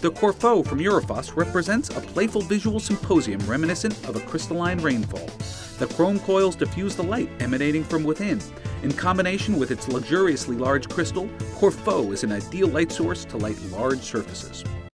The Corfo from Eurofase represents a playful visual symposium reminiscent of a crystalline rainfall. The chrome coils diffuse the light emanating from within. In combination with its luxuriously large crystal, Corfo is an ideal light source to light large surfaces.